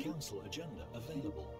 Council agenda available.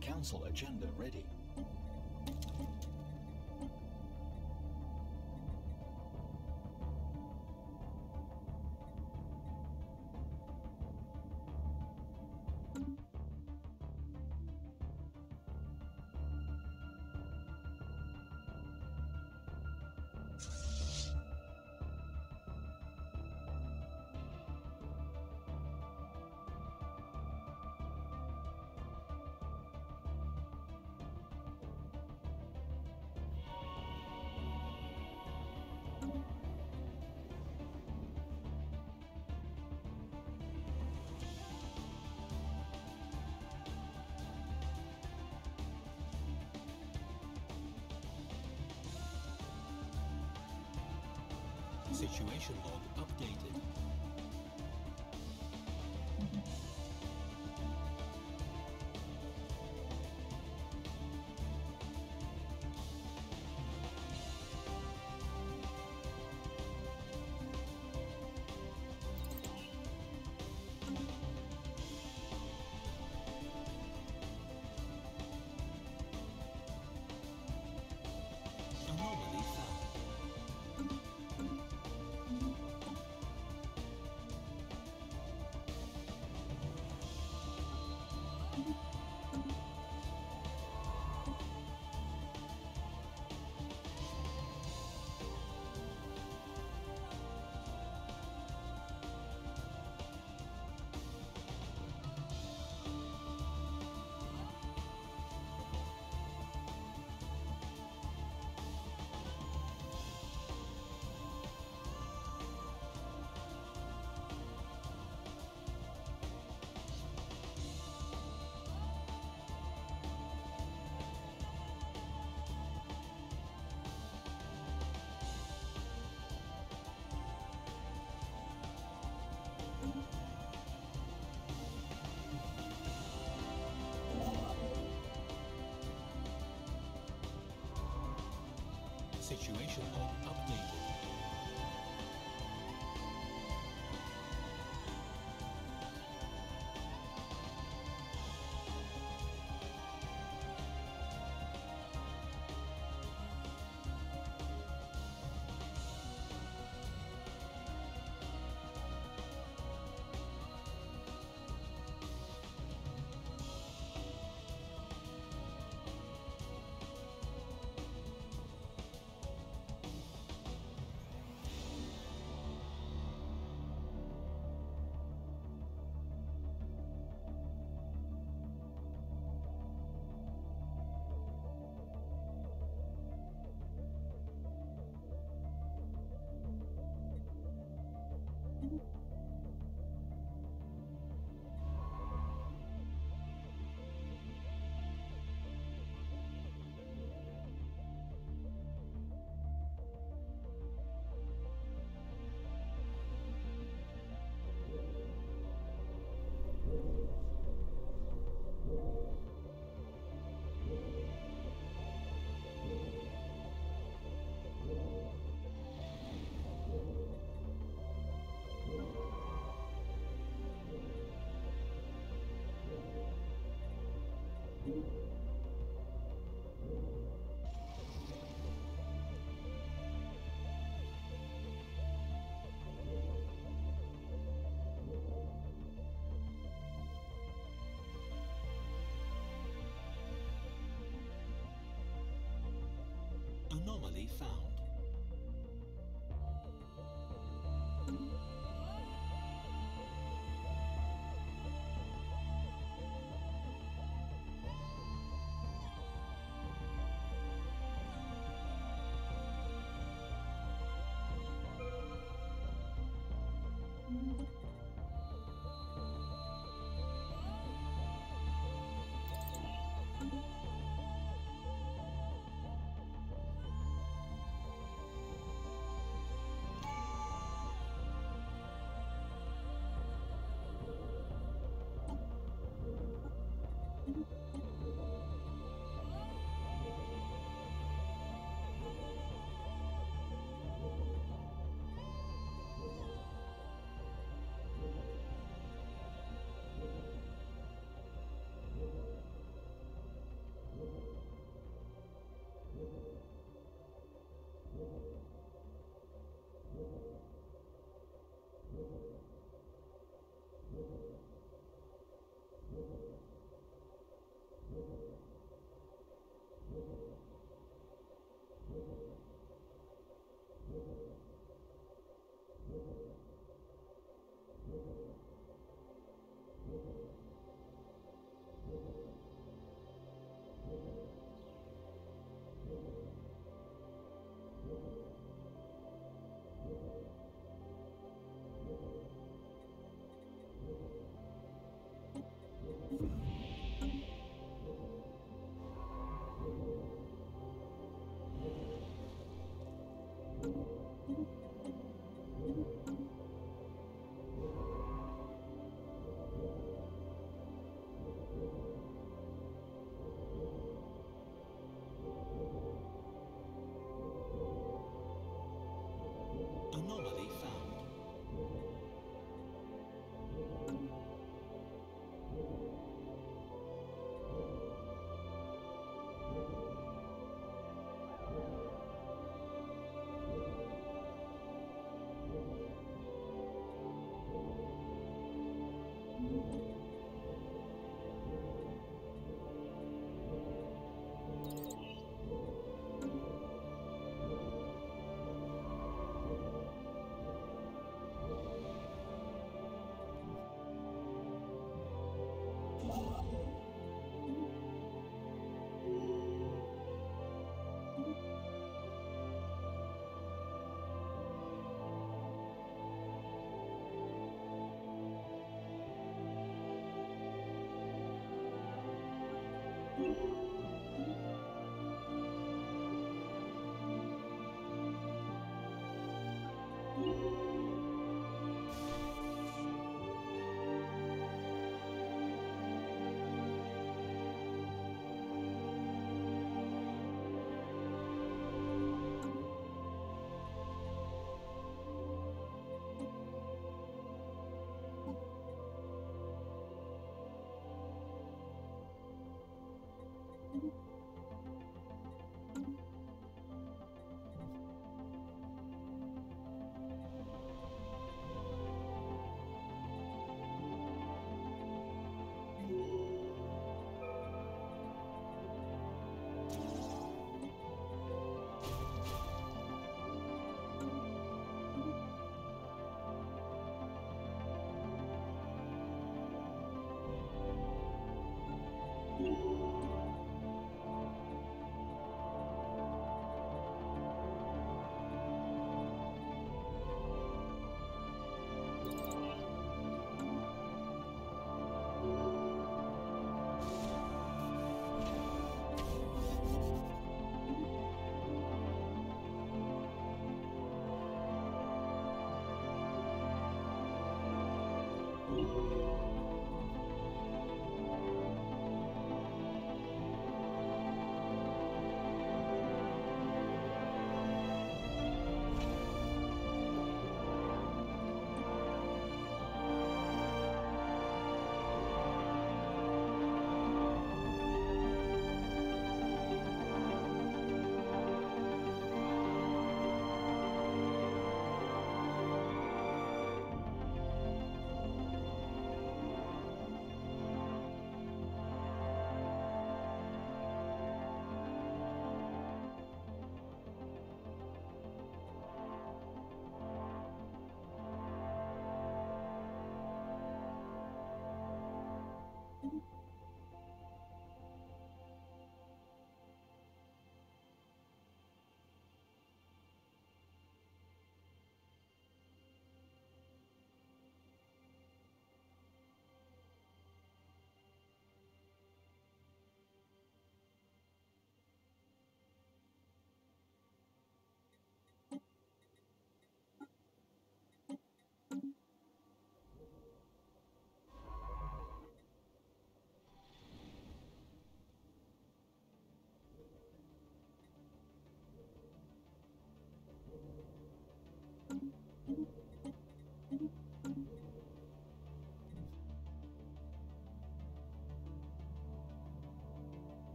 Council agenda ready. Situation Found.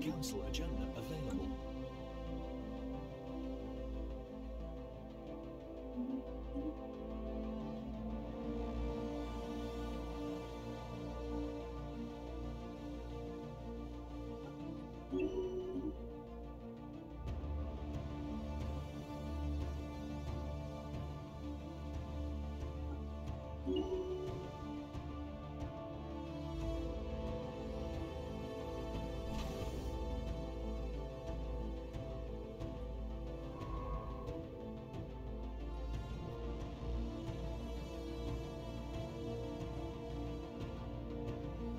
Council agenda available.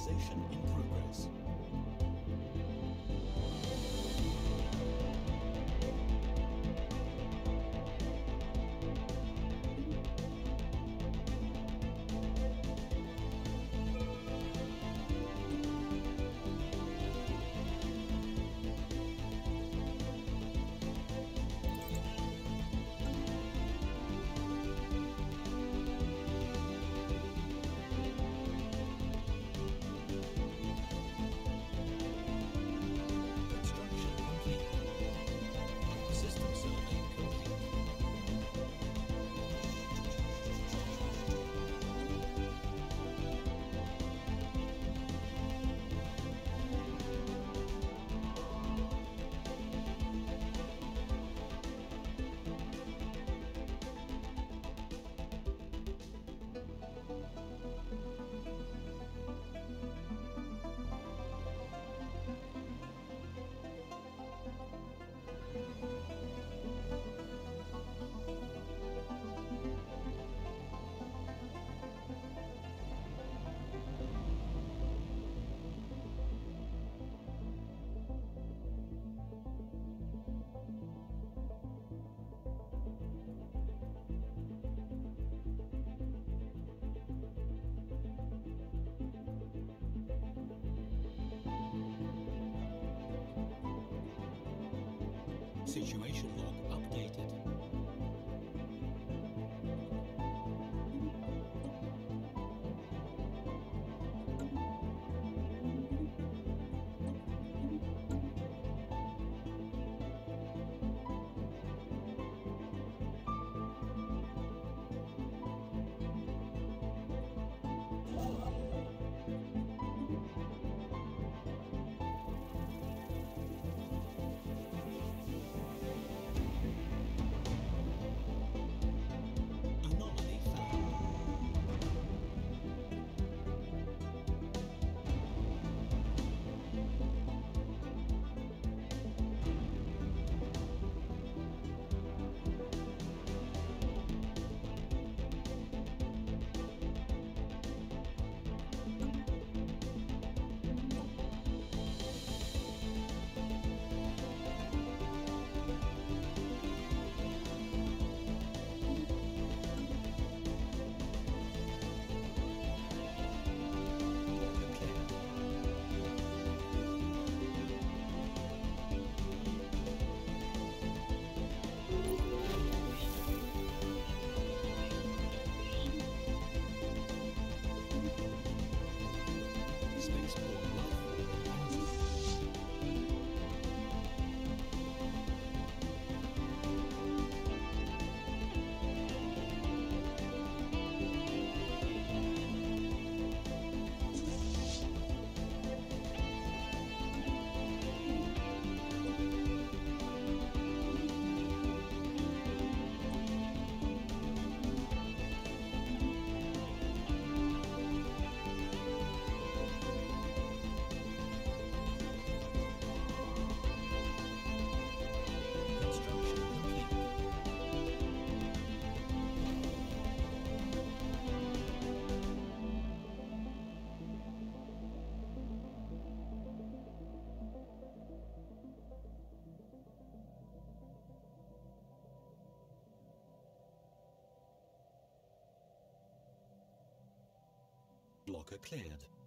Colonization in Situation blocker cleared.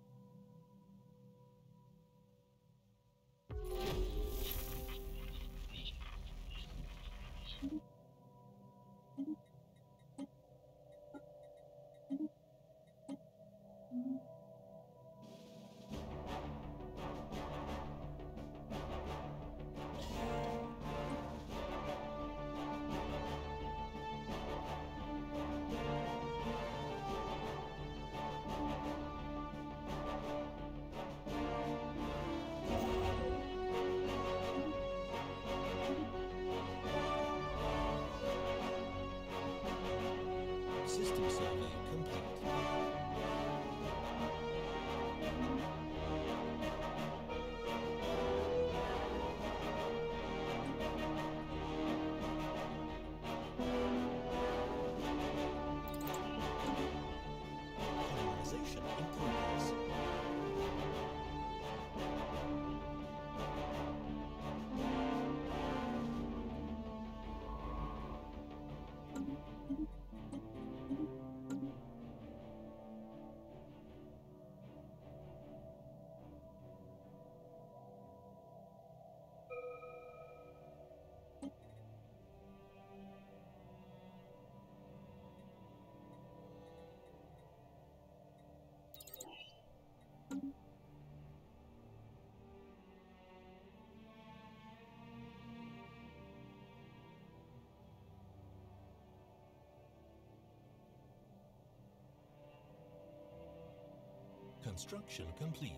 Construction complete.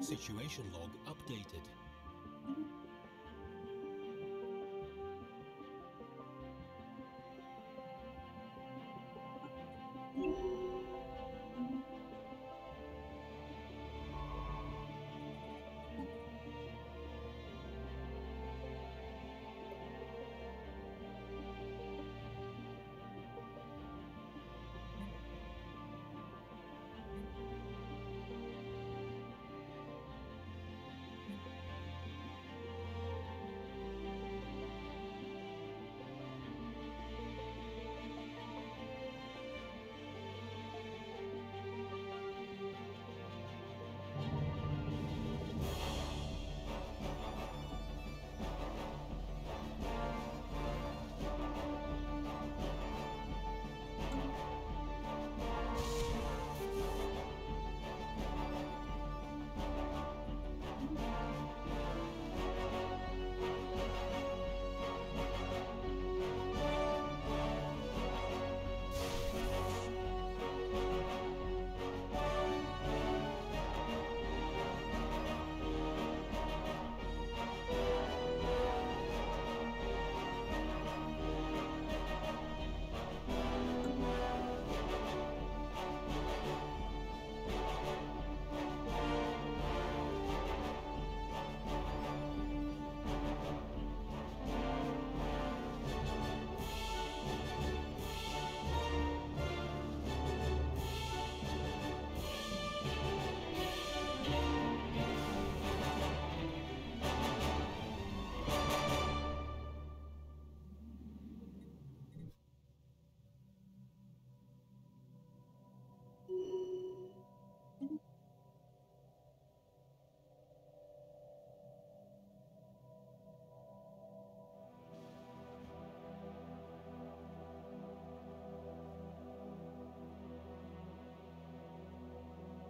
Situation log updated.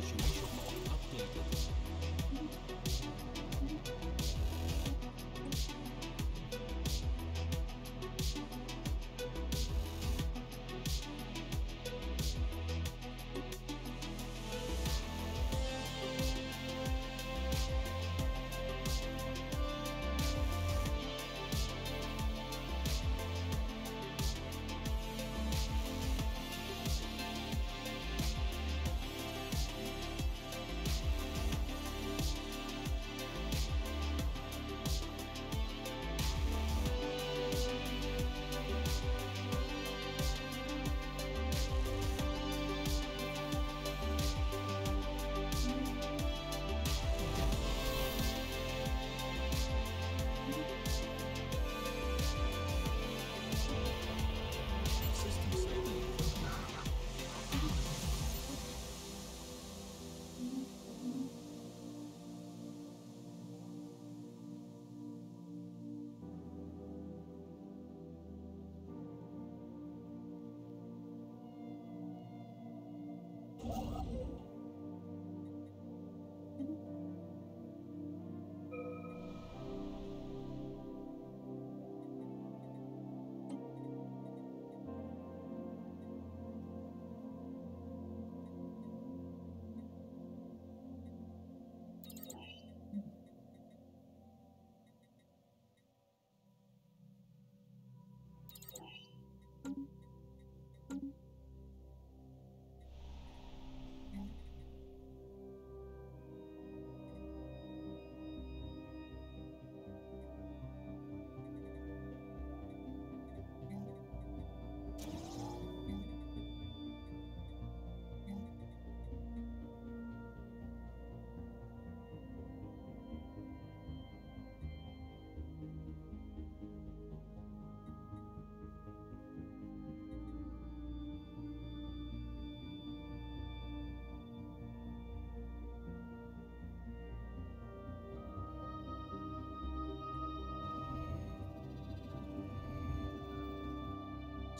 issues.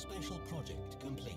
Special project complete.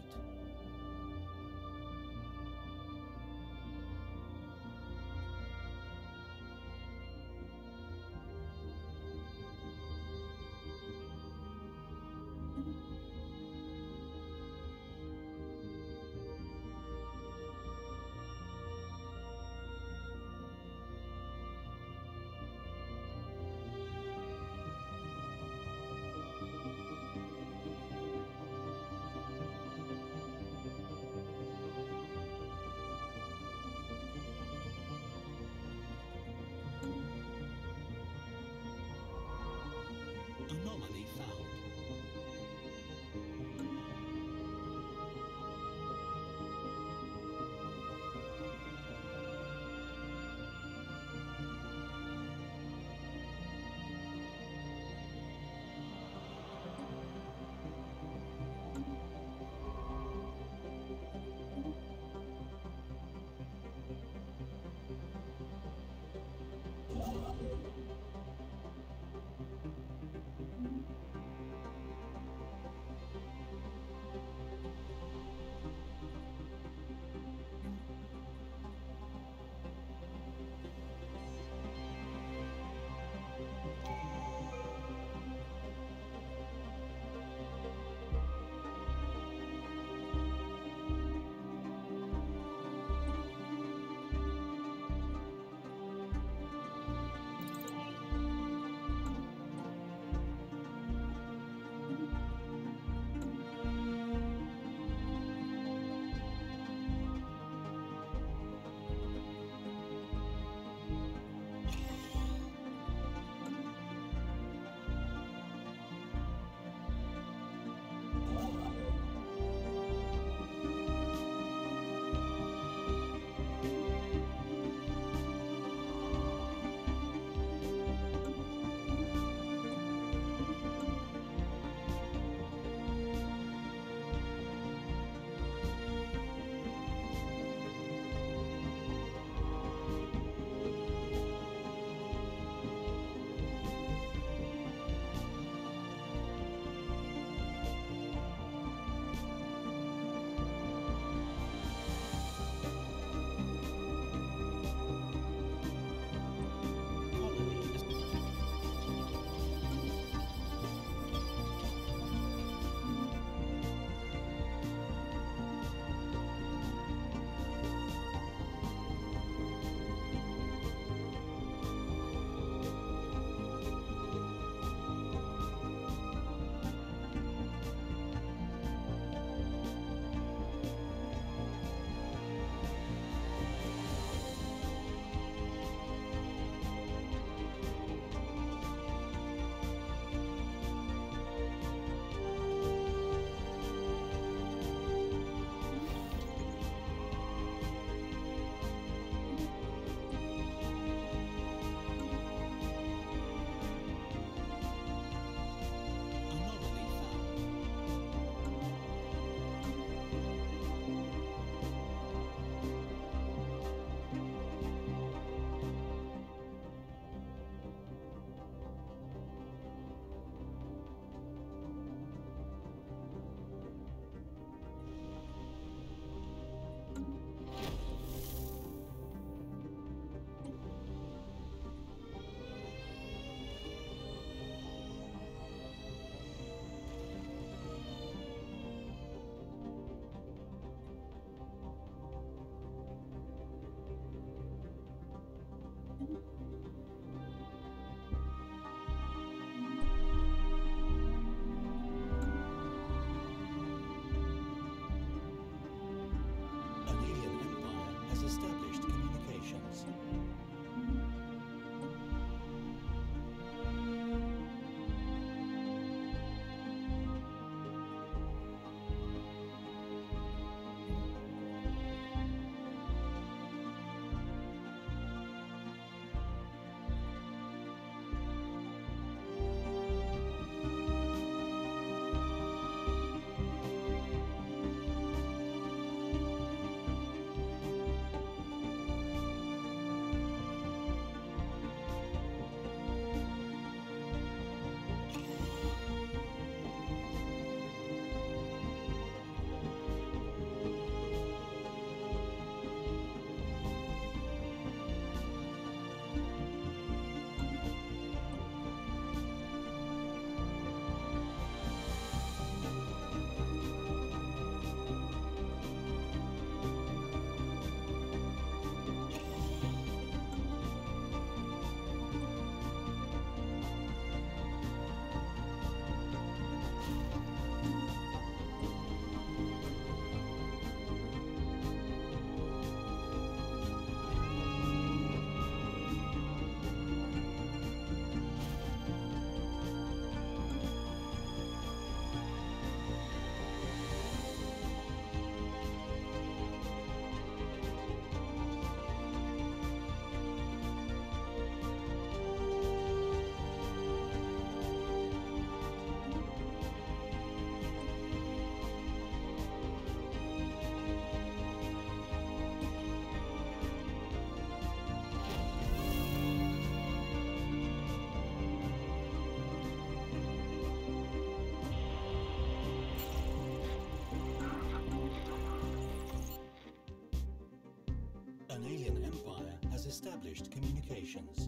Established communications.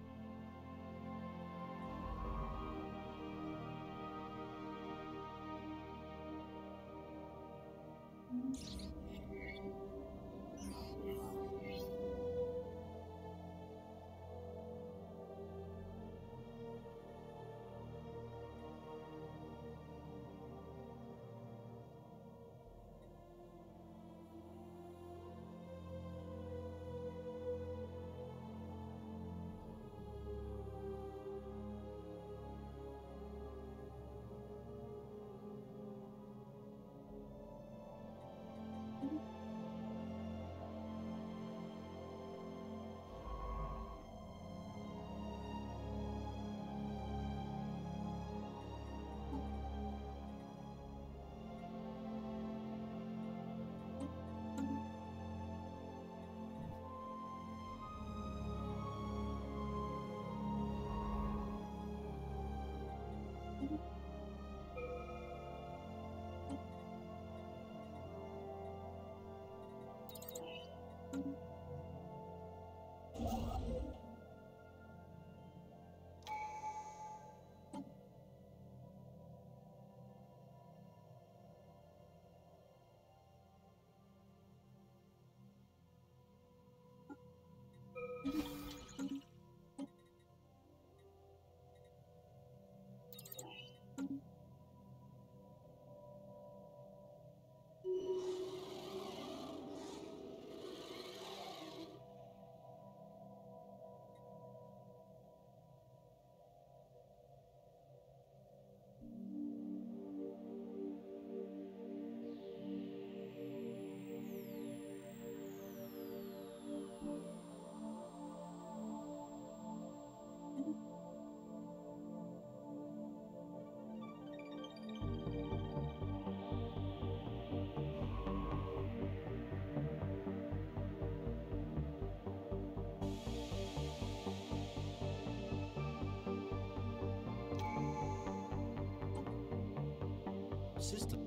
System.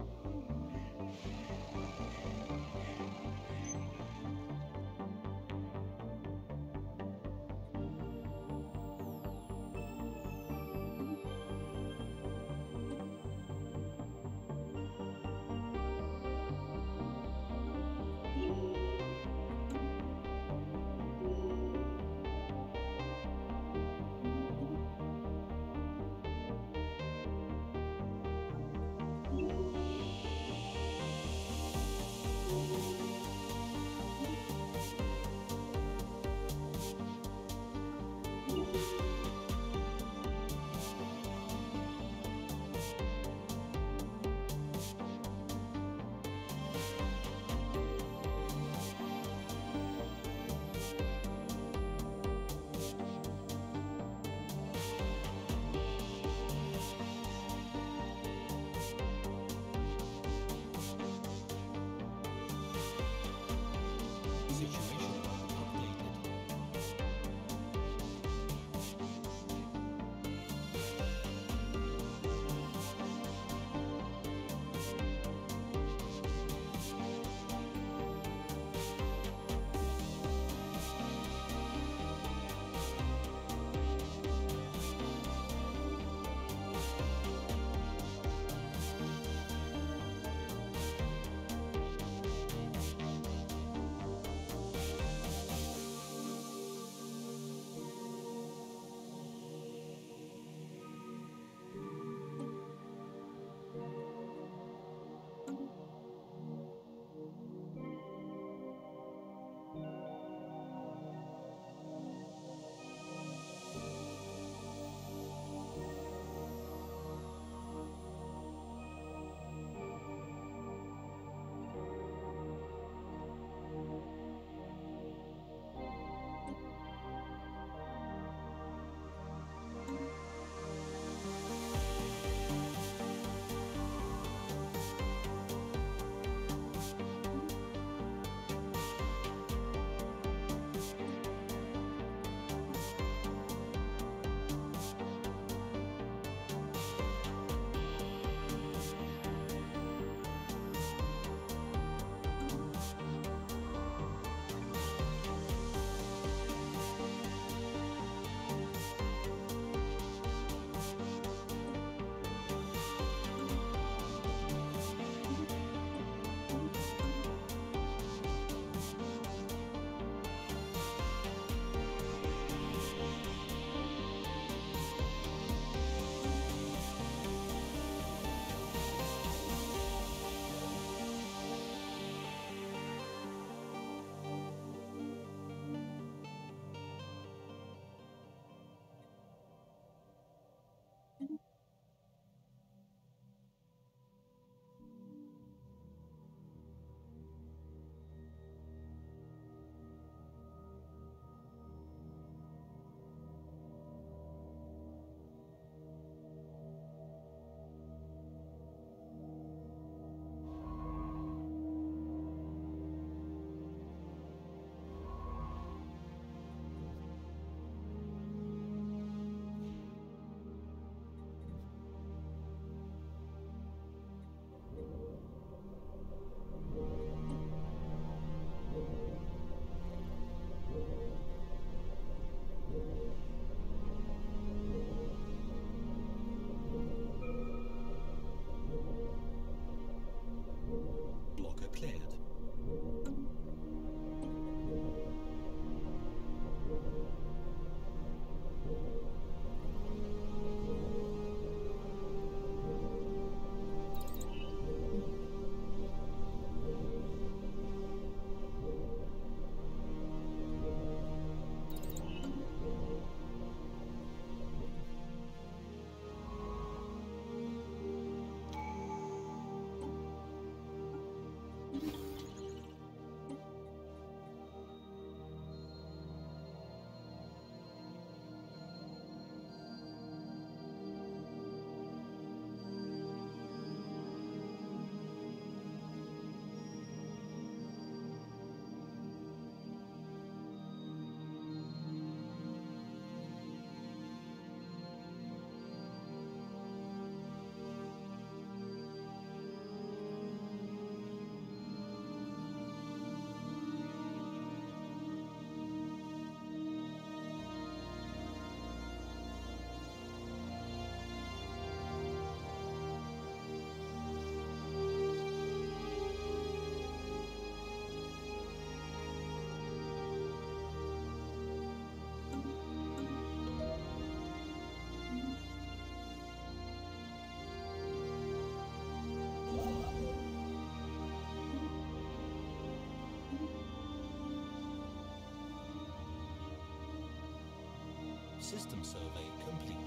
System survey complete.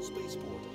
Spaceport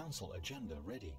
Council agenda ready.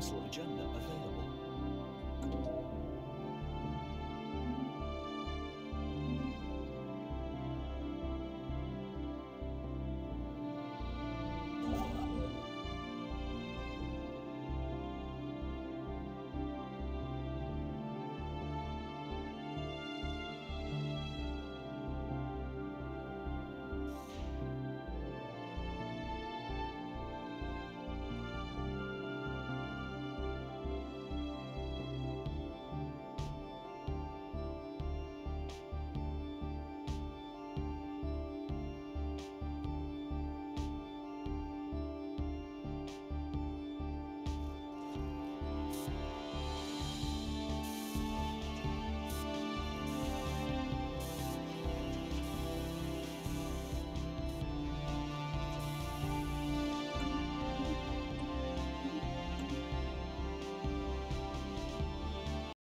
Council agenda available.